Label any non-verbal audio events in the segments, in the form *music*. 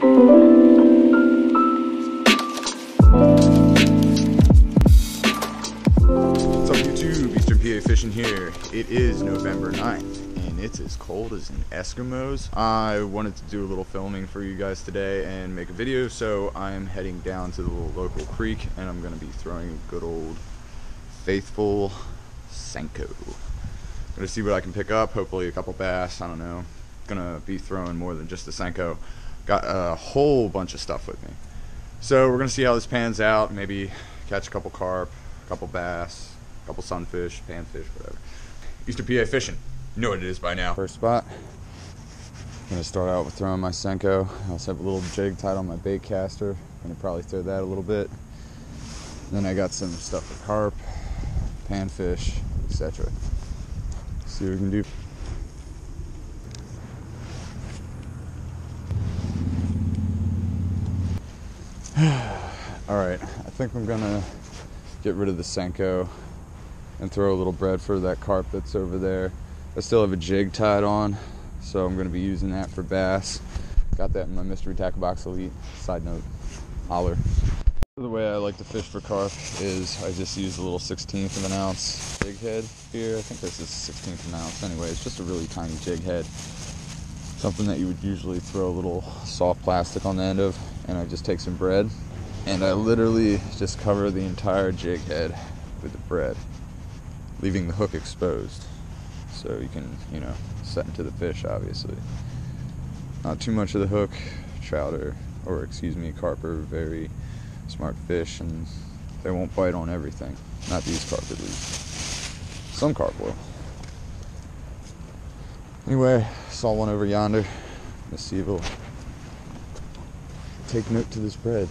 What's up YouTube, Eastern PA Fishing here. It is November 9th and it's as cold as an Eskimo's. I wanted to do a little filming for you guys today and make a video so I'm heading down to the little local creek and I'm going to be throwing a good old faithful Senko. Gonna see what I can pick up, hopefully a couple bass, I don't know. Gonna be throwing more than just the Senko. Got a whole bunch of stuff with me. So we're gonna see how this pans out, maybe catch a couple carp, a couple bass, a couple sunfish, panfish, whatever. Eastern PA fishing. You know what it is by now. First spot. I'm gonna start out with throwing my Senko. I also have a little jig tied on my bait caster. Gonna probably throw that a little bit. Then I got some stuff for carp, panfish, etc. See what we can do. *sighs* All right, I think I'm gonna get rid of the Senko and throw a little bread for that carp that's over there. I still have a jig tied on, so I'm gonna be using that for bass. Got that in my Mystery Tackle Box Elite. Side note, holler. The way I like to fish for carp is I just use a little 16th of an ounce jig head here. I think this is 16th of an ounce. Anyway, it's just a really tiny jig head. Something that you would usually throw a little soft plastic on the end of. And I just take some bread and I literally just cover the entire jig head with the bread, leaving the hook exposed. So you can, you know, set into the fish, obviously. Not too much of the hook. Trout are, or excuse me, carp are very smart fish and they won't bite on everything. Not these carp at least. Some carp will. Anyway, saw one over yonder. Let's see if it'll take note to this bread.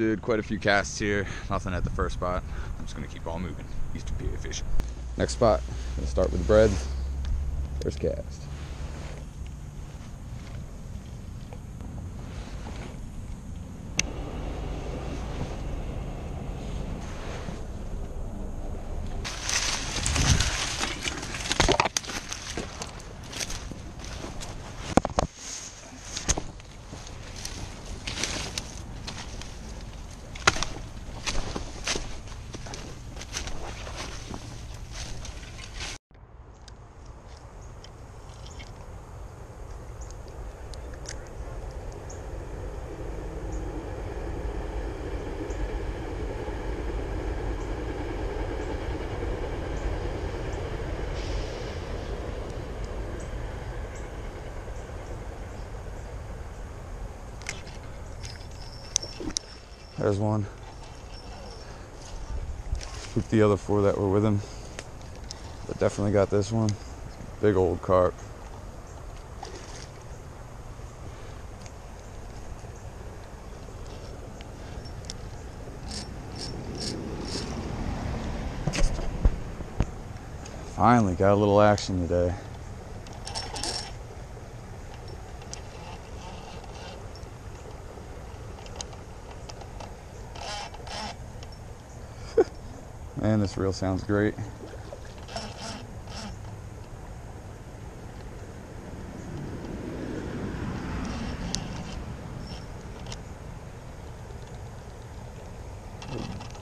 Did quite a few casts here. Nothing at the first spot. I'm just gonna keep on moving. Eastern PA fishing. Next spot. Gonna start with the bread. First cast. There's one. Spooked the other four that were with him. But definitely got this one. Big old carp. Finally got a little action today. This reel sounds great.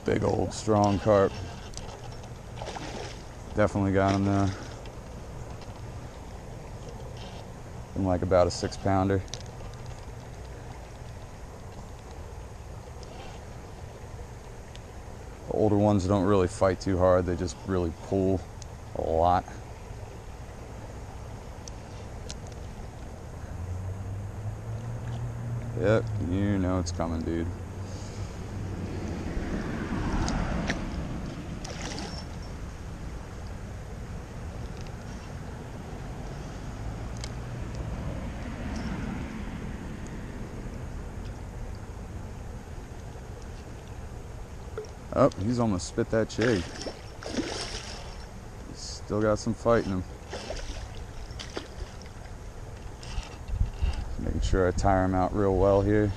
Big old strong carp. Definitely got him there. Been like about a six pounder. Older ones don't really fight too hard, they just really pull a lot. Yep, you know it's coming, dude. Oh, he's almost spit that jig. Still got some fight in him. Making sure I tire him out real well here.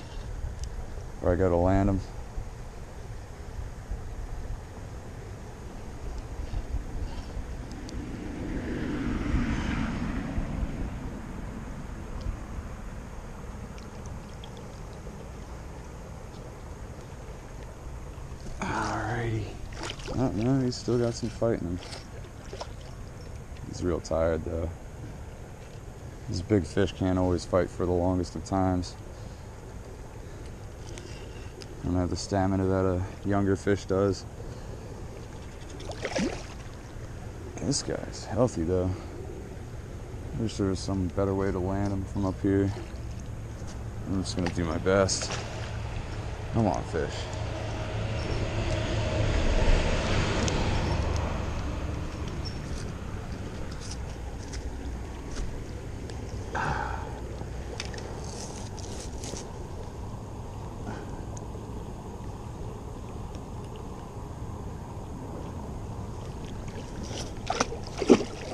Or I gotta land him. Oh, no, he's still got some fight in him. He's real tired though. These big fish can't always fight for the longest of times. I don't have the stamina that a younger fish does. This guy's healthy though. I wish there was some better way to land him from up here. I'm just gonna do my best. Come on, fish.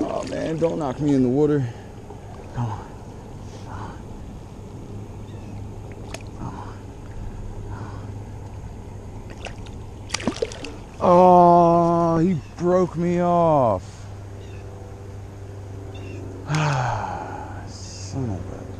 Oh don't knock me in the water. Come on. Oh, he broke me off. *sighs* Son of a